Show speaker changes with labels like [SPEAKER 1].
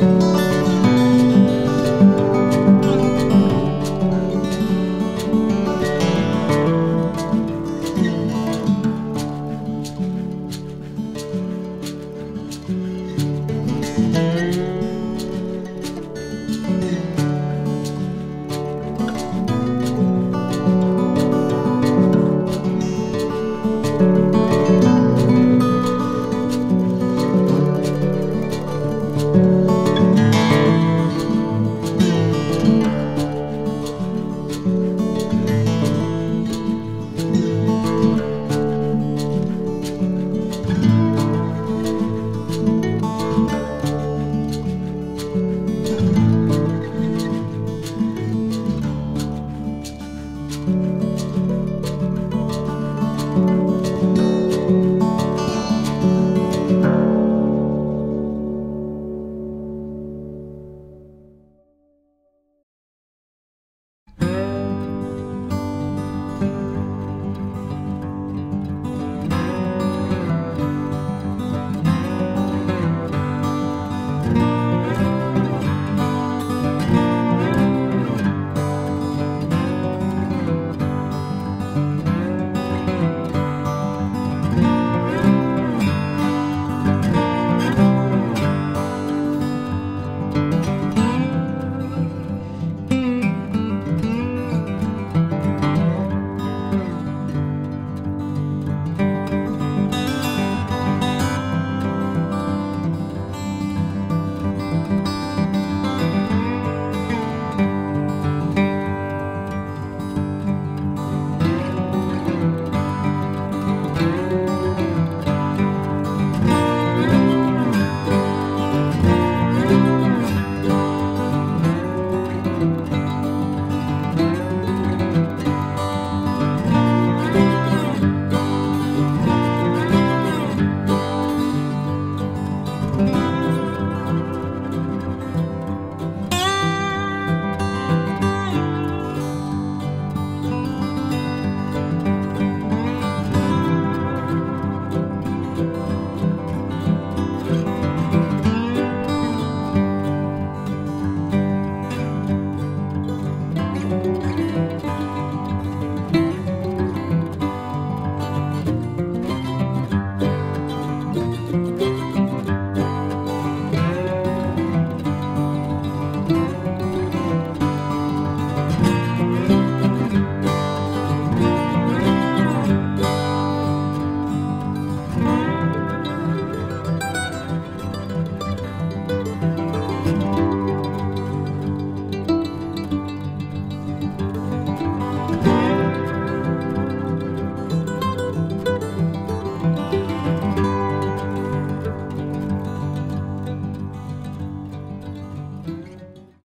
[SPEAKER 1] you